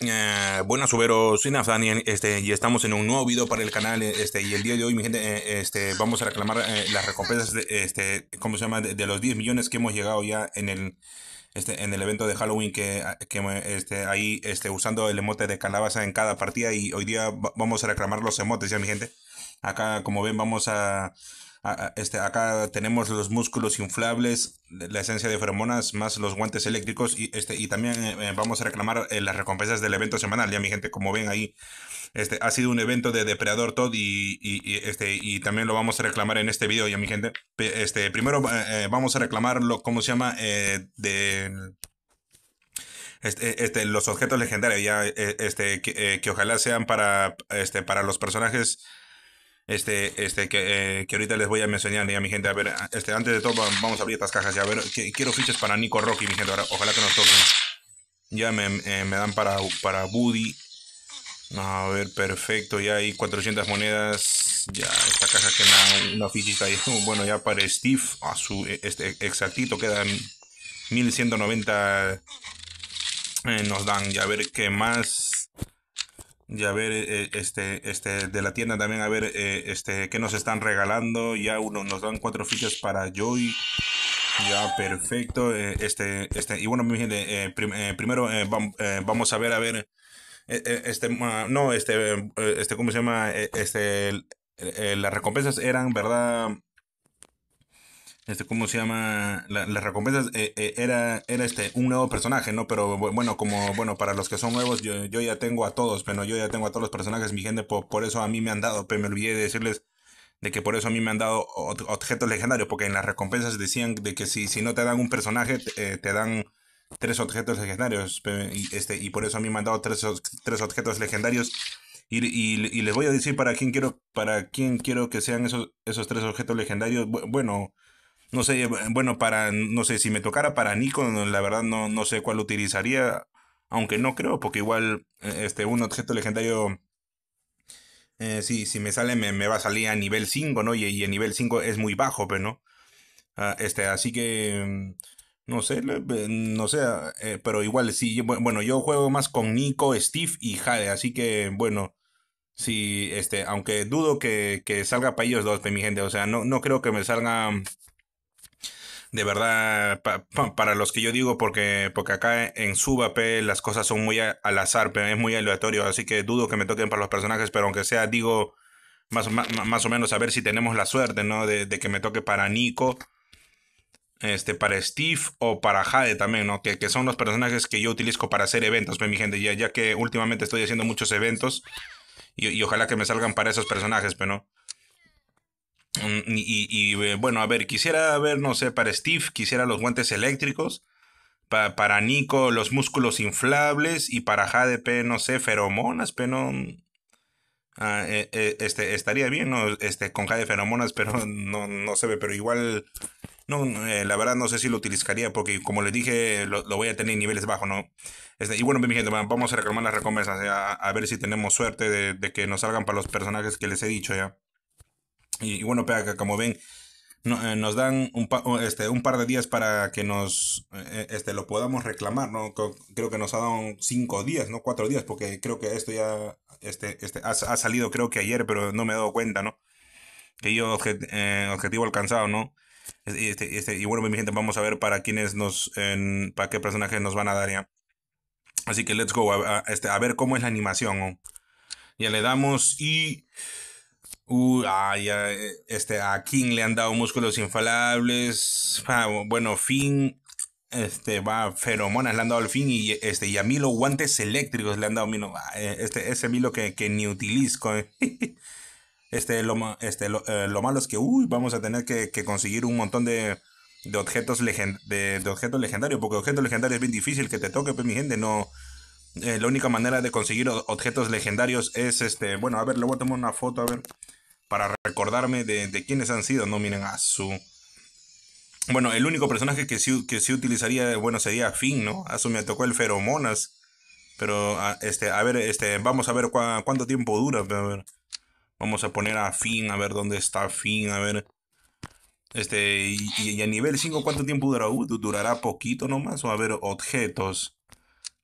Eh, buenas suberos, soy Nafani este, y estamos en un nuevo video para el canal este, y el día de hoy mi gente eh, este, vamos a reclamar eh, las recompensas de, este, ¿cómo se llama? De, los 10 millones que hemos llegado ya en el, este, en el evento de Halloween que, que este, ahí este, usando el emote de calabaza en cada partida y hoy día vamos a reclamar los emotes ya mi gente acá como ven vamos a este, acá tenemos los músculos inflables, la esencia de feromonas, más los guantes eléctricos y, este, y también eh, eh, vamos a reclamar eh, las recompensas del evento semanal. Ya mi gente, como ven ahí, este, ha sido un evento de Depredador Todd y, y, este, y también lo vamos a reclamar en este video, ya mi gente. Este, primero vamos a reclamar lo, ¿cómo se llama? de... Este, este, los objetos legendarios, ya, este, que, que, ojalá sean para, este, para los personajes este, este, que, eh, que ahorita les voy a mencionar a mi gente. A ver, este, antes de todo vamos a abrir estas cajas. Ya, a ver, que, quiero fichas para Nico Rocky, mi gente. Ahora, ojalá que nos toquen. Ya me, eh, me dan para, para Woody. A ver, perfecto. Ya hay 400 monedas. Ya, esta caja que da una fichita ahí. Bueno, ya para Steve, a su este, exactito, quedan 1190. Eh, nos dan. Ya, a ver qué más. Y a ver, eh, este, este, de la tienda también, a ver, eh, este, qué nos están regalando. Ya uno, nos dan cuatro fichas para Joy. Ya, perfecto. Eh, este, este, y bueno, mi gente, primero vamos a ver, a ver, este, no, este, este, ¿cómo se llama? Este, las recompensas eran, ¿verdad? Este, ¿cómo se llama? las recompensas eh, eh, era, era este, un nuevo personaje, ¿no? Pero bueno, como, bueno, para los que son nuevos, yo, yo ya tengo a todos, pero yo ya tengo a todos los personajes, mi gente, por, por eso a mí me han dado, pero me olvidé de decirles de que por eso a mí me han dado objetos legendarios, porque en las recompensas decían de que si, si no te dan un personaje, te, eh, dan tres objetos legendarios, y, este, y por eso a mí me han dado tres, tres objetos legendarios. Y, y, les voy a decir para quién quiero, para quién quiero que sean esos, esos tres objetos legendarios. Bueno, no sé, bueno, para, no sé, si me tocara para Nikon, la verdad no, no sé cuál utilizaría, aunque no creo, porque igual, eh, este, un objeto legendario, eh, sí, si me sale, me, va a salir a nivel 5, ¿no? Y, y el nivel 5 es muy bajo, pero, ¿no? Ah, este, así que, mm, no sé, no sé, eh, pero igual sí, bueno, yo juego más con Nico, Steve y Jade, así que, bueno, sí, este, aunque dudo que, que salga para ellos dos, mi gente, o sea, no, no creo que me salga de verdad, para los que yo digo, porque, porque acá en P las cosas son muy al azar, es muy aleatorio, así que dudo que me toquen para los personajes, pero aunque sea, digo, más, más, o menos a ver si tenemos la suerte, ¿no? De, de, que me toque para Nico, este, para Steve o para Jade también, ¿no? Que, que son los personajes que yo utilizo para hacer eventos, mi gente, ya, ya que últimamente estoy haciendo muchos eventos y, y ojalá que me salgan para esos personajes, pero no. Mm, y, eh, bueno, a ver, quisiera ver, no sé, para Steve, quisiera los guantes eléctricos. para Nico, los músculos inflables. Y para JDP, no sé, feromonas, pero no. Ah, eh, eh, este, estaría bien, ¿no? Este, con Jade feromonas, pero no, no se ve, pero igual. No, la verdad no sé si lo utilizaría porque como les dije, lo, voy a tener en niveles bajos, ¿no? Este, y bueno, mi gente, vamos a reclamar las recompensas, a, ver si tenemos suerte de, que nos salgan para los personajes que les he dicho ya. Y, bueno, pega como ven, eh, nos dan un, este, un par de días para que nos eh, este, lo podamos reclamar, ¿no? Creo que nos ha dado cinco días, ¿no? Cuatro días, porque creo que esto ya este, este, ha, salido creo que ayer, pero no me he dado cuenta, ¿no? Que yo eh, objetivo alcanzado, ¿no? Este, este, y bueno, mi gente, vamos a ver para quiénes nos, para qué personajes nos van a dar ya. Así que let's go, a, este, a ver cómo es la animación. Ya le damos y... Uh, ya, eh, este, a King le han dado músculos infalables. Ah, bueno, Finn, este, va, feromonas le han dado al Finn y, este, y a Milo guantes eléctricos le han dado Milo. Ah, eh, este, ese Milo que, que ni utilizo. Este, lo, este, lo, eh, lo, malo es que, uy, vamos a tener que, que conseguir un montón de, de objetos legend de, de, objetos legendarios, porque objetos legendarios es bien difícil que te toque, pues mi gente, no... la única manera de conseguir objetos legendarios es este. Bueno, a ver, le voy a tomar una foto, a ver para recordarme de, quiénes han sido, no miren a su... Bueno, el único personaje que sí, que sí utilizaría, bueno, sería Finn, ¿no? A su me tocó el Feromonas. Pero, a, este, a ver, este, vamos a ver cuánto tiempo dura. Vamos a poner a Finn, a ver dónde está Finn, a ver. Este, y, a nivel 5, ¿cuánto tiempo durará? Uh, durará poquito nomás. O a ver, objetos.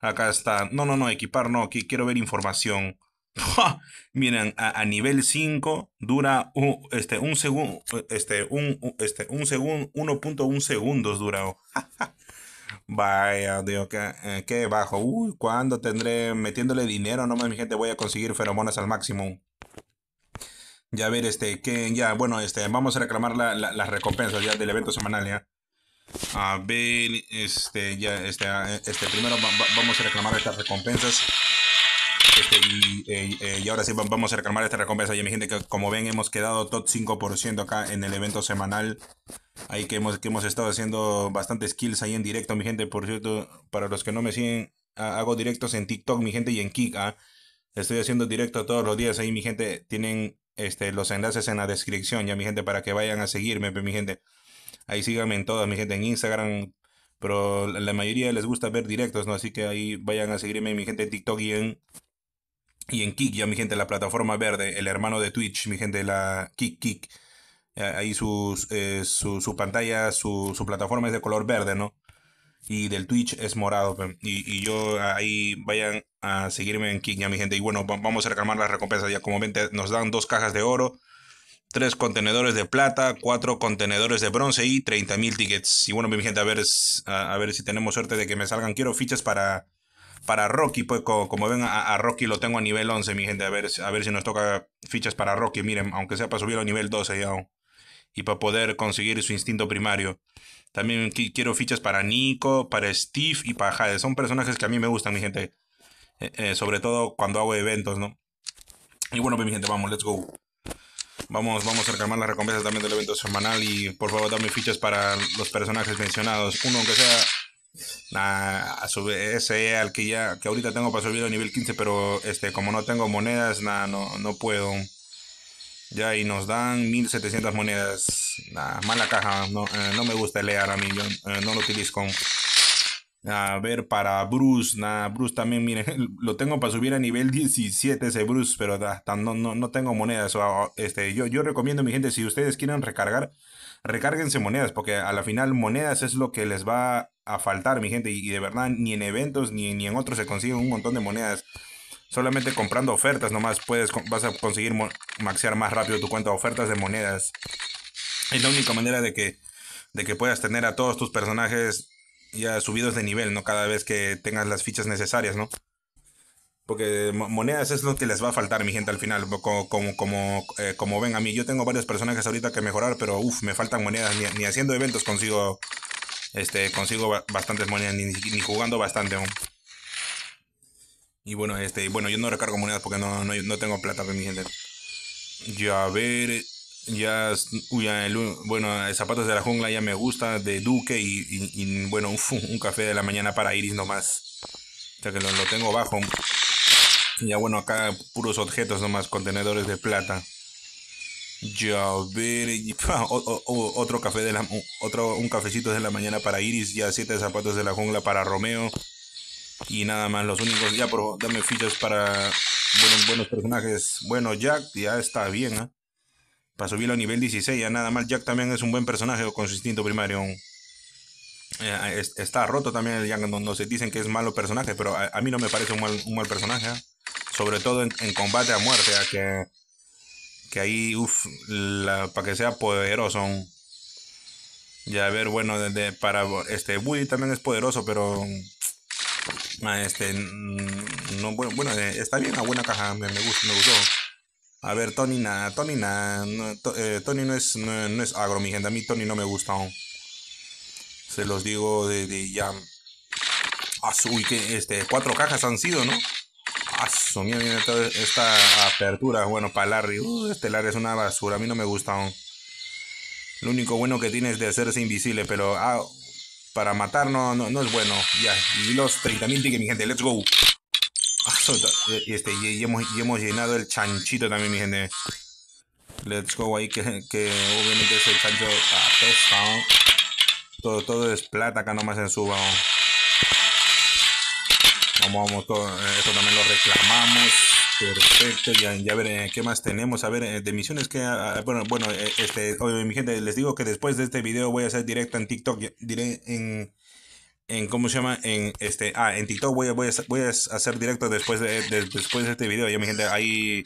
Acá está. No, no, no, equipar no. Aquí quiero ver información. Miren, a, nivel 5 dura este, un segundo, este, un, este, un segundo, 1.1 segundos dura. Vaya, Dios, qué, eh, qué bajo. Uy, ¿cuándo tendré metiéndole dinero? No mi gente, voy a conseguir feromonas al máximo. Ya ver, este, que ya, bueno, este, vamos a reclamar la, las recompensas del evento semanal, ya. A ver, este, ya, este, este, primero vamos a reclamar estas recompensas. Este, y, eh, eh, y, ahora sí vamos a reclamar esta recompensa. Ya mi gente, que como ven hemos quedado top 5% acá en el evento semanal. Ahí que hemos, que hemos estado haciendo bastantes kills ahí en directo, mi gente. Por cierto, para los que no me siguen, hago directos en TikTok, mi gente, y en Kik. ¿ah? Estoy haciendo directo todos los días ahí, mi gente. Tienen este, los enlaces en la descripción, ya mi gente, para que vayan a seguirme, mi gente. Ahí síganme en todas, mi gente, en Instagram. Pero la mayoría les gusta ver directos, ¿no? Así que ahí vayan a seguirme, mi gente, en TikTok y en, y en Kik, ya mi gente, la plataforma verde, el hermano de Twitch, mi gente, la Kik Kik. Ahí sus, eh, su, pantalla, su, plataforma es de color verde, ¿no? Y del Twitch es morado. Y, y, yo ahí vayan a seguirme en Kik, ya mi gente. Y bueno, vamos a reclamar las recompensas. Ya como ven, nos dan dos cajas de oro, tres contenedores de plata, cuatro contenedores de bronce y 30 mil tickets. Y bueno, mi gente, a ver, a, ver si tenemos suerte de que me salgan. Quiero fichas para para Rocky, pues como, ven a, Rocky lo tengo a nivel 11, mi gente, a ver, a ver si nos toca fichas para Rocky, miren, aunque sea para subirlo a nivel 12 ya y para poder conseguir su instinto primario. También quiero fichas para Nico, para Steve y para Jade. Son personajes que a mí me gustan, mi gente. Eh, eh, sobre todo cuando hago eventos, ¿no? Y bueno, pues mi gente, vamos, let's go. Vamos, vamos a reclamar las recompensas también del evento semanal y por favor dame fichas para los personajes mencionados. Uno aunque sea a su ese al que ya ahorita tengo para subir a nivel 15, pero este como no tengo monedas, nada, no, no puedo. Ya, y nos dan 1700 monedas. Nah, mala caja. No, eh, no me gusta leer a mí. Eh, no lo utilizo. A ver, para Bruce. Nah, Bruce también, miren, lo tengo para subir a nivel 17 ese Bruce, pero no, no, no tengo monedas. este, yo, yo recomiendo, mi gente, si ustedes quieren recargar, recárguense monedas, porque a la final monedas es lo que les va a faltar, mi gente. Y, de verdad, ni en eventos ni, ni en otros se consiguen un montón de monedas. Solamente comprando ofertas nomás puedes, vas a conseguir maxear más rápido tu cuenta ofertas de monedas. Es la única manera de que, de que puedas tener a todos tus personajes ya subidos de nivel, ¿no? Cada vez que tengas las fichas necesarias, ¿no? Porque monedas es lo que les va a faltar, mi gente, al final. Como, como, como, eh, como ven a mí, yo tengo varios personajes ahorita que mejorar, pero uff, me faltan monedas. Ni, haciendo eventos consigo, este, consigo bastantes monedas, ni, ni jugando bastante aún. Y bueno, este, bueno, yo no recargo monedas porque no, no, tengo plata, mi gente. Ya a ver, ya, uy, el, bueno, zapatos de la jungla ya me gusta, de Duque y, bueno, un, café de la mañana para Iris nomás. O sea que lo, lo tengo bajo. Ya bueno, acá puros objetos nomás, contenedores de plata. Ya ver, otro café de la, otro, un cafecito de la mañana para Iris, ya siete zapatos de la jungla para Romeo. Y nada más, los únicos, ya por dame fichas para buenos, personajes. Bueno, Jack ya está bien, ¿eh? Para subirlo a nivel 16, ya nada más. Jack también es un buen personaje con su instinto primario. Eh, está roto también el Jack, no, se dicen que es malo personaje, pero a, mí no me parece un mal, un mal personaje. Sobre todo en, combate a muerte, ¿eh? que, que ahí, uff, para que sea poderoso. Ya a ver, bueno, de, para este Woody también es poderoso, pero Ah, este, mm, no, bueno, bueno eh, está bien, una buena caja, me, me, gustó, me gustó. A ver, Tony, na, Tony, na, no, eh, Tony no es, no, es agro, mi gente, a mí Tony no me gusta Se los digo de, ya. Uy, que este, cuatro cajas han sido, ¿no? Ah, mira, mira, esta apertura, bueno, para Larry, uh, este Larry es una basura, a mí no me gusta Lo único bueno que tiene es de hacerse invisible, pero ah, para matar no, no, es bueno. Ya, y los 30.000 tickets, mi gente, let's go. Ah, este, y, hemos, y hemos llenado el chanchito también, mi gente. Let's go ahí, que, que obviamente ese chancho apesta. Todo, todo es plata acá nomás en suba. Vamos, vamos, todo, eh, esto también lo reclamamos. Perfecto, ya, ya veré qué más tenemos. A ver, eh, de misiones que. Ah, ah, bueno, bueno, eh, este, oye, mi gente, les digo que después de este video voy a hacer directo en TikTok. Diré en. en cómo se llama en este ah en TikTok voy voy a, voy a hacer directo después de, después de este video ya mi gente ahí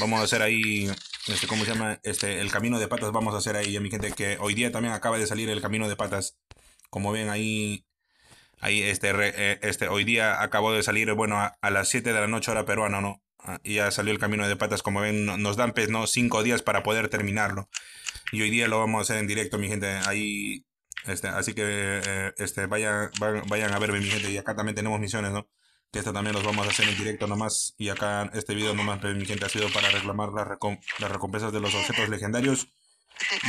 vamos a hacer ahí este cómo se llama este el camino de patas vamos a hacer ahí ya mi gente que hoy día también acaba de salir el camino de patas como ven ahí ahí este eh, este hoy día acabó de salir bueno a, a las 7 de la noche hora peruana no ah, y ya salió el camino de patas como ven nos dan pues no cinco días para poder terminarlo y hoy día lo vamos a hacer en directo mi gente ahí este, así que eh, este, vayan, vayan a verme, mi gente. Y acá también tenemos misiones, ¿no? Que esto también los vamos a hacer en directo nomás. Y acá este video nomás, pues, mi gente, ha sido para reclamar las, las recompensas de los objetos legendarios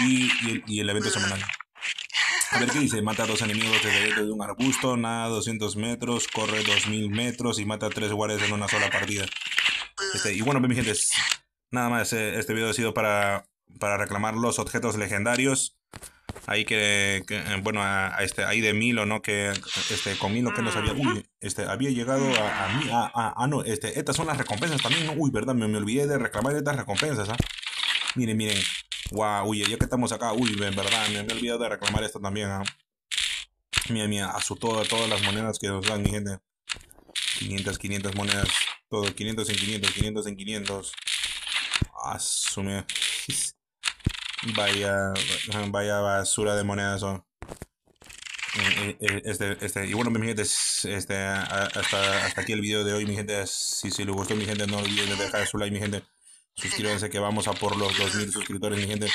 y, y, el, evento semanal. A ver qué dice, mata a dos enemigos desde de un arbusto, nada 200 metros, corre 2000 metros y mata a tres guardias en una sola partida. Este, y bueno, mi gente, nada más, eh, este video ha sido para, para reclamar los objetos legendarios ahí que, eh, bueno, a, este, ahí de Milo, ¿no? Que este, con Milo que nos había, uy, este, había llegado a, a mí, a, a, no, este, estas son las recompensas también. Uy, verdad, me, me olvidé de reclamar estas recompensas, ¿ah? Miren, miren, guau, uy, ya que estamos acá, uy, en verdad, me, he olvidado de reclamar esto también, ¿ah? Mira, mira, a su todo, todas las monedas que nos dan, mi gente. 500, 500 monedas, todo, 500 en 500, 500 en 500. Asume. Vaya, vaya basura de monedas. Eh, eh, eh, este, este, y bueno, mi gente, este, hasta, hasta aquí el video de hoy, mi gente. Si, si les gustó, mi gente, no olviden de dejar su like, mi gente. Suscríbanse que vamos a por los 2000 suscriptores, mi gente.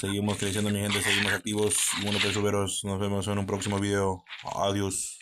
Seguimos creciendo, mi gente, seguimos activos. Bueno, pues suberos, nos vemos en un próximo video. Adiós.